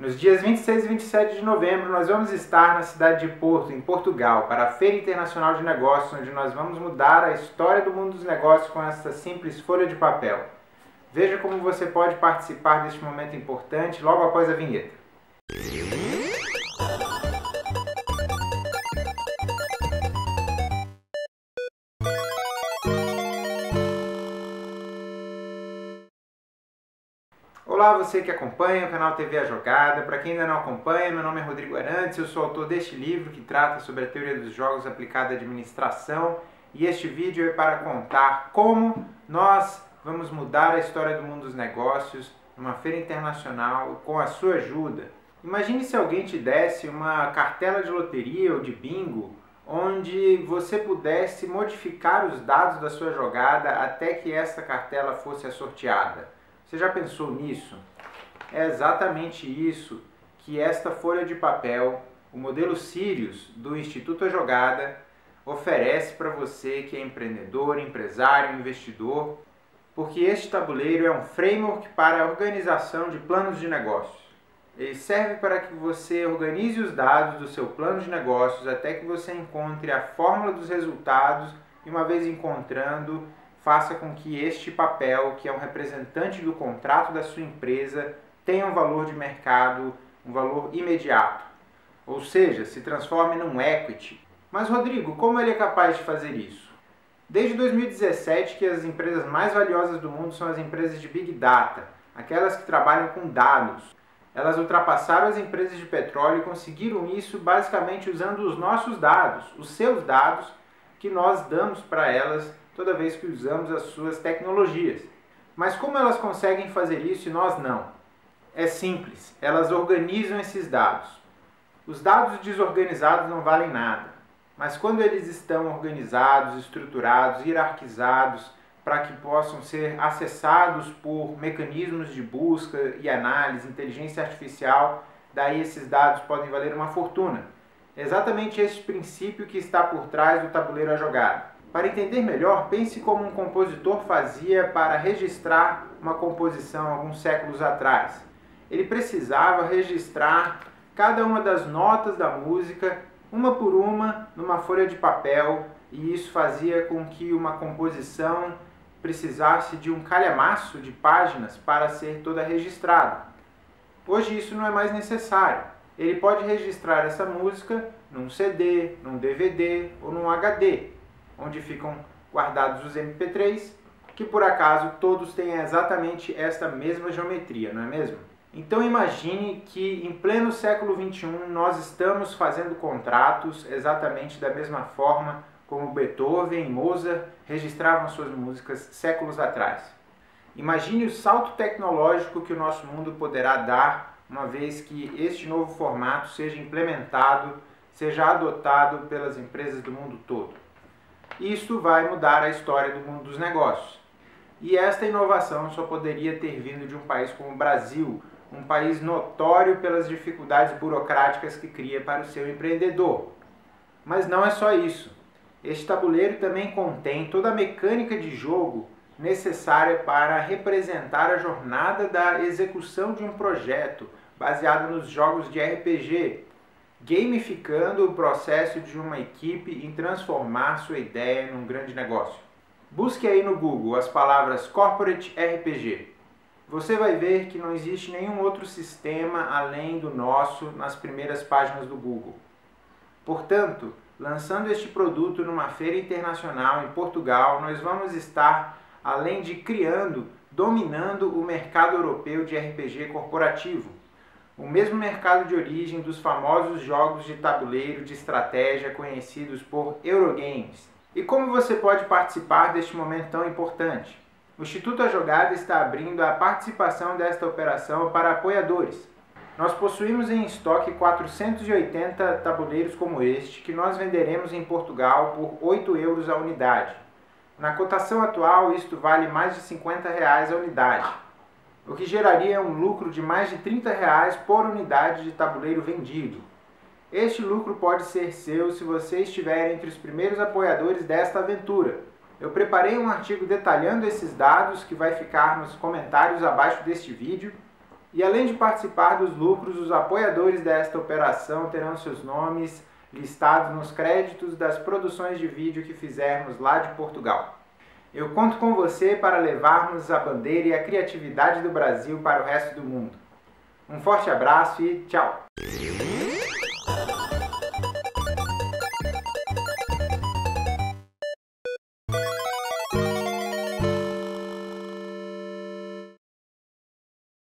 Nos dias 26 e 27 de novembro, nós vamos estar na cidade de Porto, em Portugal, para a Feira Internacional de Negócios, onde nós vamos mudar a história do mundo dos negócios com essa simples folha de papel. Veja como você pode participar deste momento importante logo após a vinheta. Olá, você que acompanha o canal TV A Jogada. Para quem ainda não acompanha, meu nome é Rodrigo Arantes, eu sou autor deste livro que trata sobre a teoria dos jogos aplicada à administração e este vídeo é para contar como nós vamos mudar a história do mundo dos negócios numa feira internacional com a sua ajuda. Imagine se alguém te desse uma cartela de loteria ou de bingo onde você pudesse modificar os dados da sua jogada até que essa cartela fosse sorteada. Você já pensou nisso? É exatamente isso que esta folha de papel, o modelo Sirius do Instituto A Jogada, oferece para você que é empreendedor, empresário, investidor, porque este tabuleiro é um framework para a organização de planos de negócios. Ele serve para que você organize os dados do seu plano de negócios até que você encontre a fórmula dos resultados e, uma vez encontrando, faça com que este papel, que é um representante do contrato da sua empresa, tenha um valor de mercado, um valor imediato. Ou seja, se transforme num equity. Mas Rodrigo, como ele é capaz de fazer isso? Desde 2017 que as empresas mais valiosas do mundo são as empresas de Big Data, aquelas que trabalham com dados. Elas ultrapassaram as empresas de petróleo e conseguiram isso basicamente usando os nossos dados, os seus dados, que nós damos para elas toda vez que usamos as suas tecnologias. Mas como elas conseguem fazer isso e nós não? É simples, elas organizam esses dados. Os dados desorganizados não valem nada, mas quando eles estão organizados, estruturados, hierarquizados, para que possam ser acessados por mecanismos de busca e análise, inteligência artificial, daí esses dados podem valer uma fortuna. É exatamente esse princípio que está por trás do tabuleiro a jogada. Para entender melhor, pense como um compositor fazia para registrar uma composição alguns séculos atrás. Ele precisava registrar cada uma das notas da música, uma por uma, numa folha de papel, e isso fazia com que uma composição precisasse de um calhamaço de páginas para ser toda registrada. Hoje isso não é mais necessário. Ele pode registrar essa música num CD, num DVD ou num HD onde ficam guardados os MP3, que por acaso todos têm exatamente esta mesma geometria, não é mesmo? Então imagine que em pleno século XXI nós estamos fazendo contratos exatamente da mesma forma como Beethoven e Mozart registravam suas músicas séculos atrás. Imagine o salto tecnológico que o nosso mundo poderá dar uma vez que este novo formato seja implementado, seja adotado pelas empresas do mundo todo. Isso vai mudar a história do mundo dos negócios. E esta inovação só poderia ter vindo de um país como o Brasil, um país notório pelas dificuldades burocráticas que cria para o seu empreendedor. Mas não é só isso. Este tabuleiro também contém toda a mecânica de jogo necessária para representar a jornada da execução de um projeto baseado nos jogos de RPG, gamificando o processo de uma equipe em transformar sua ideia num grande negócio. Busque aí no Google as palavras Corporate RPG. Você vai ver que não existe nenhum outro sistema além do nosso nas primeiras páginas do Google. Portanto, lançando este produto numa feira internacional em Portugal, nós vamos estar, além de criando, dominando o mercado europeu de RPG corporativo o mesmo mercado de origem dos famosos jogos de tabuleiro de estratégia conhecidos por Eurogames. E como você pode participar deste momento tão importante? O Instituto A Jogada está abrindo a participação desta operação para apoiadores. Nós possuímos em estoque 480 tabuleiros como este, que nós venderemos em Portugal por 8 euros a unidade. Na cotação atual, isto vale mais de 50 reais a unidade o que geraria um lucro de mais de 30 reais por unidade de tabuleiro vendido. Este lucro pode ser seu se você estiver entre os primeiros apoiadores desta aventura. Eu preparei um artigo detalhando esses dados que vai ficar nos comentários abaixo deste vídeo E além de participar dos lucros, os apoiadores desta operação terão seus nomes listados nos créditos das produções de vídeo que fizermos lá de Portugal. Eu conto com você para levarmos a bandeira e a criatividade do Brasil para o resto do mundo. Um forte abraço e tchau!